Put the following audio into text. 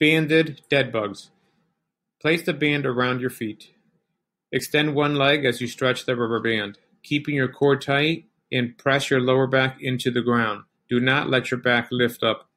Banded dead bugs. Place the band around your feet. Extend one leg as you stretch the rubber band, keeping your core tight and press your lower back into the ground. Do not let your back lift up.